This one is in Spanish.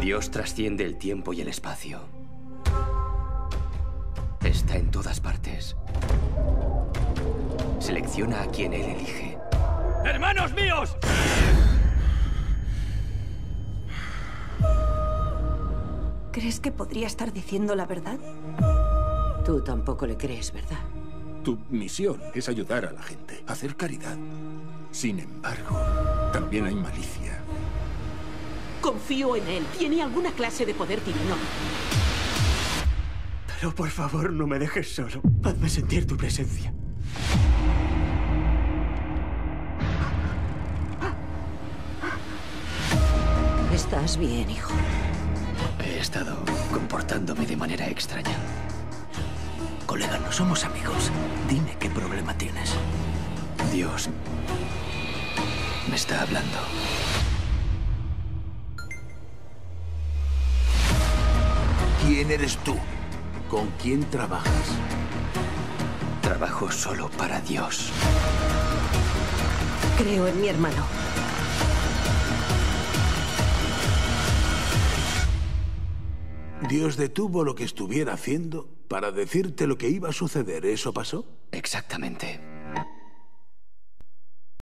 Dios trasciende el tiempo y el espacio. Está en todas partes. Selecciona a quien Él elige. ¡Hermanos míos! ¿Crees que podría estar diciendo la verdad? Tú tampoco le crees, ¿verdad? Tu misión es ayudar a la gente, hacer caridad. Sin embargo, también hay malicia. Confío en él. Tiene alguna clase de poder divino. Pero por favor, no me dejes solo. Hazme sentir tu presencia. Estás bien, hijo. He estado comportándome de manera extraña. Colega, no somos amigos. Dime qué problema tienes. Dios me está hablando. ¿Quién eres tú? ¿Con quién trabajas? Trabajo solo para Dios. Creo en mi hermano. Dios detuvo lo que estuviera haciendo para decirte lo que iba a suceder. ¿Eso pasó? Exactamente.